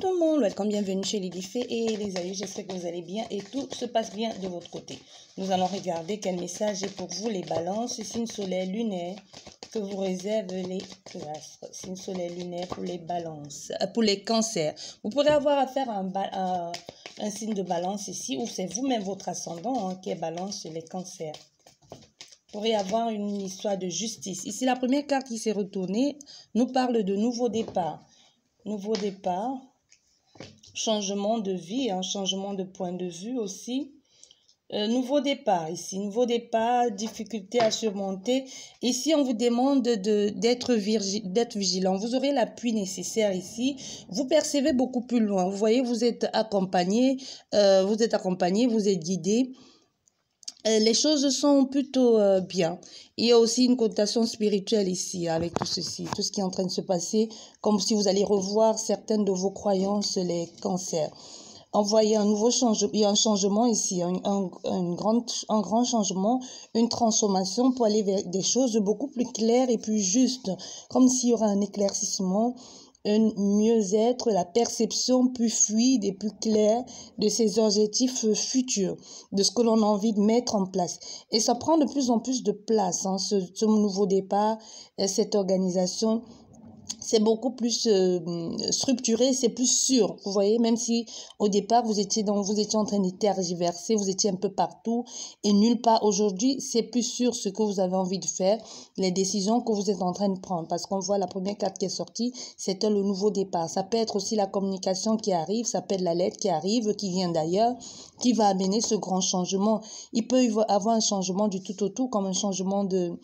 Tout le monde, welcome, bienvenue chez Lady Fée et les amis, j'espère que vous allez bien et tout se passe bien de votre côté. Nous allons regarder quel message est pour vous les balances, signe solaire lunaire que vous réservent les astres, signe solaire lunaire pour les balances, euh, pour les cancers. Vous pourrez avoir affaire à un, un signe de balance ici ou c'est vous-même votre ascendant hein, qui est balance les cancers. Vous pourrez avoir une histoire de justice. Ici, la première carte qui s'est retournée nous parle de nouveau départ. Nouveau départ, changement de vie, un changement de point de vue aussi. Euh, nouveau départ ici, nouveau départ, difficulté à surmonter. Ici, on vous demande d'être vigilant. Vous aurez l'appui nécessaire ici. Vous percevez beaucoup plus loin. Vous voyez, vous êtes accompagné, euh, vous êtes accompagné, vous êtes guidé. Euh, les choses sont plutôt euh, bien. Il y a aussi une connotation spirituelle ici avec tout ceci, tout ce qui est en train de se passer, comme si vous allez revoir certaines de vos croyances, les cancers. Envoyer un nouveau changement, il y a un changement ici, un, un, un, grand, un grand changement, une transformation pour aller vers des choses beaucoup plus claires et plus justes, comme s'il y aura un éclaircissement, un mieux-être, la perception plus fluide et plus claire de ses objectifs futurs, de ce que l'on a envie de mettre en place. Et ça prend de plus en plus de place, hein, ce, ce nouveau départ, cette organisation c'est beaucoup plus euh, structuré, c'est plus sûr. Vous voyez, même si au départ vous étiez vous étiez en train de tergiverser, vous étiez un peu partout et nulle part. Aujourd'hui, c'est plus sûr ce que vous avez envie de faire, les décisions que vous êtes en train de prendre. Parce qu'on voit la première carte qui est sortie, c'était le nouveau départ. Ça peut être aussi la communication qui arrive, ça peut être la lettre qui arrive, qui vient d'ailleurs, qui va amener ce grand changement. Il peut y avoir un changement du tout au tout, comme un changement de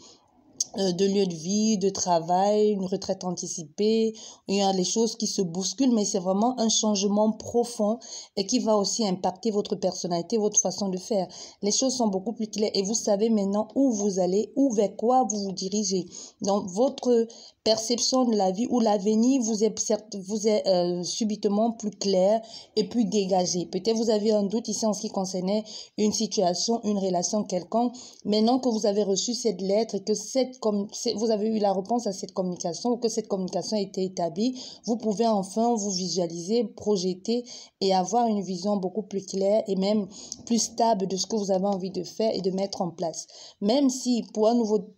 de lieu de vie, de travail, une retraite anticipée. Il y a les choses qui se bousculent, mais c'est vraiment un changement profond et qui va aussi impacter votre personnalité, votre façon de faire. Les choses sont beaucoup plus claires et vous savez maintenant où vous allez, où vers quoi vous vous dirigez. Donc, votre perception de la vie ou l'avenir vous est, vous euh, subitement plus clair et plus dégagé. Peut-être vous avez un doute ici en ce qui concernait une situation, une relation quelconque. Maintenant que vous avez reçu cette lettre et que cette, vous avez eu la réponse à cette communication ou que cette communication a été établie, vous pouvez enfin vous visualiser, projeter et avoir une vision beaucoup plus claire et même plus stable de ce que vous avez envie de faire et de mettre en place. Même si pour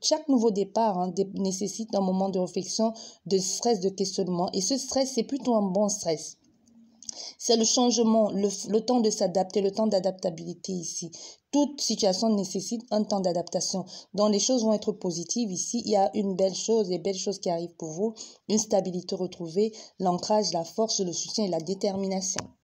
chaque nouveau départ hein, nécessite un moment de réflexion de stress, de questionnement. Et ce stress, c'est plutôt un bon stress. C'est le changement, le, temps de s'adapter, le temps d'adaptabilité ici. Toute situation nécessite un temps d'adaptation. Donc les choses vont être positives ici. Il y a une belle chose, des belles choses qui arrivent pour vous. Une stabilité retrouvée, l'ancrage, la force, le soutien et la détermination.